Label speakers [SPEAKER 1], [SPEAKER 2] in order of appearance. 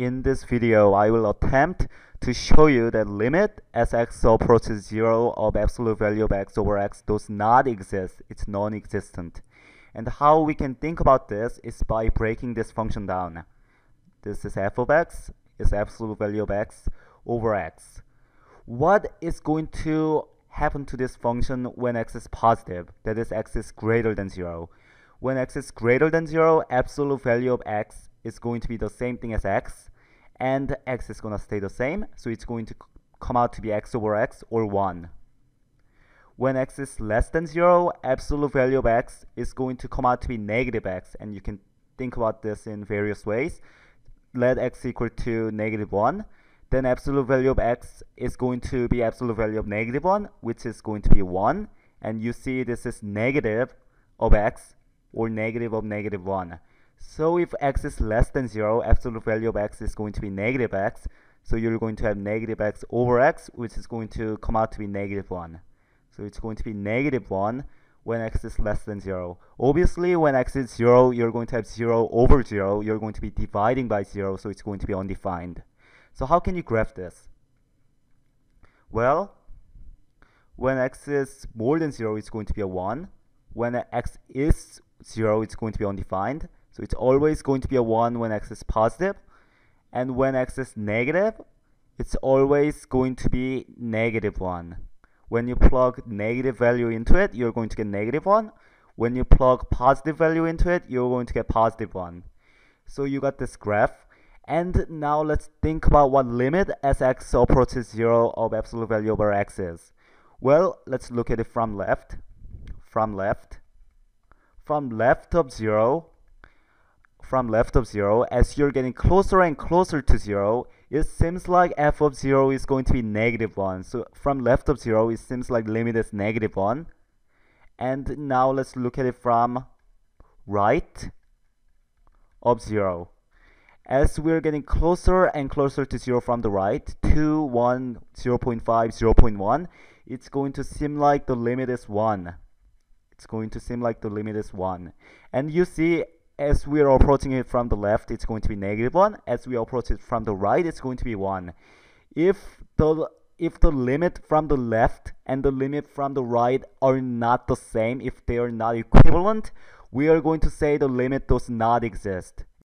[SPEAKER 1] In this video, I will attempt to show you that limit as x approaches 0 of absolute value of x over x does not exist. It's non-existent. And how we can think about this is by breaking this function down. This is f of x is absolute value of x over x. What is going to happen to this function when x is positive? That is, x is greater than 0. When x is greater than 0, absolute value of x is going to be the same thing as x and x is going to stay the same so it's going to come out to be x over x or 1 when x is less than 0 absolute value of x is going to come out to be negative x and you can think about this in various ways. Let x equal to negative 1 then absolute value of x is going to be absolute value of negative 1 which is going to be 1 and you see this is negative of x or negative of negative 1 so if x is less than 0, absolute value of x is going to be negative x. So you're going to have negative x over x, which is going to come out to be negative 1. So it's going to be negative 1 when x is less than 0. Obviously, when x is 0, you're going to have 0 over 0. You're going to be dividing by 0, so it's going to be undefined. So how can you graph this? Well, when x is more than 0, it's going to be a 1. When x is 0, it's going to be undefined. So it's always going to be a 1 when x is positive, and when x is negative, it's always going to be negative 1. When you plug negative value into it, you're going to get negative 1. When you plug positive value into it, you're going to get positive 1. So you got this graph. And now let's think about what limit as x approaches 0 of absolute value over x is. Well, let's look at it from left. From left. From left of 0, from left of 0, as you're getting closer and closer to 0, it seems like f of 0 is going to be negative 1. So from left of 0, it seems like limit is negative 1. And now let's look at it from right of 0. As we're getting closer and closer to 0 from the right, 2, 1, 0 0.5, 0 0.1, it's going to seem like the limit is 1. It's going to seem like the limit is 1. And you see as we are approaching it from the left, it's going to be negative 1. As we approach it from the right, it's going to be 1. If the if the limit from the left and the limit from the right are not the same, if they are not equivalent, we are going to say the limit does not exist.